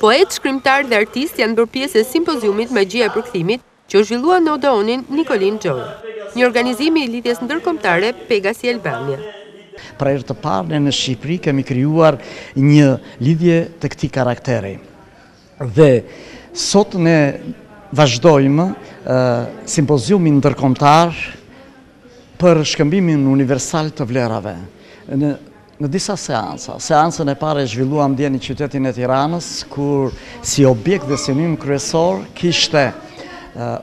Poetë, shkrimtarë dhe artistë janë bërë pjesë e Simpoziumit Magjia e Përkthimit, që u zhvillua në Odeonin Nikolin Xhoja, një organizimi i Lidhjes Ndërkombëtare Pegasi Albania. Për herë të parë ne në Shqipëri kemi krijuar një lidhje të këtij karakteri dhe sot ne vazhdojmë Simpoziumin Ndërkombëtar Për shkëmbimin universal të vlerave. Në disa seanca. Seancën e parë e zhvilluam dje në qytetin e Tiranës, ku si objekt dhe synim kryesor kishte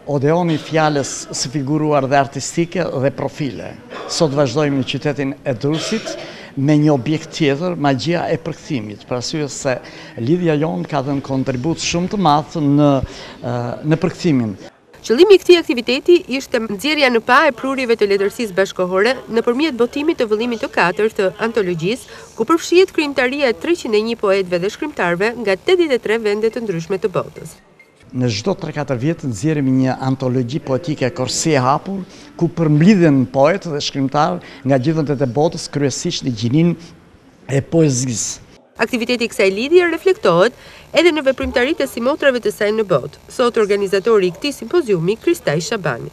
Odeoni i fjalës së figuruar dhe artistike dhe profile. Sot vazhdojmë në qytetin e Durrësit me një objekt tjetër, magjia e përkthimit, për arsye se lidhja jonë ka dhënë kontribut shumë të madh në përkthimin. Qëllimi i këtij aktiviteti ishte nxjerrja në pah e prurjeve të letërsisë bashkëkohore nëpërmjet botimit të vëllimit të katërt të antologjisë, ku përfshihet krijimtaria e treqind e një poetëve dhe shkrimtarëve nga tetëdhjetë e tre vende të ndryshme të botës. Në çdo tre-katër vjet nxjerrim një antologji poetike korsi e hapur, ku përmblidhen poetë dhe shkrimtarë nga gjithë vendet e botës, kryesisht në gjininë e poezisë. Aktiviteti i kësaj lidhje reflektohet edhe në veprimtaritë e simotrave të saj në botë, thotë organizatori i këtij simpoziumi, Kristaq Shabani.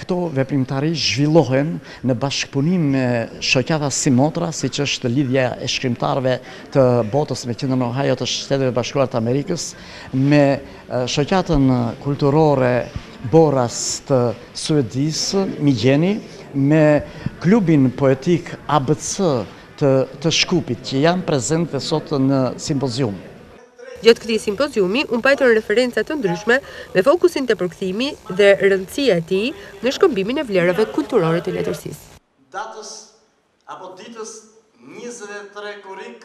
Këto veprimtari zhvillohen në bashkëpunim me shoqata simotra, siç është Lidhja e Shkrimtarëve të Botës me qendër në Ohio të Shteteve të Bashkuara të Amerikës, me Shoqatën Kulturore Boras të Suedisë, Migjeni, me Klubin Poetik ABC të Shkupit që janë prezent dhe sot në simpozium. Gjatë këtij simpoziumi u mbajtën referenca të ndryshme me fokusin te përkthimi dhe rëndësia e tij në shkëmbimin e vlerave kulturore të letërsisë. datës apo ditës njëzet e tre korrik.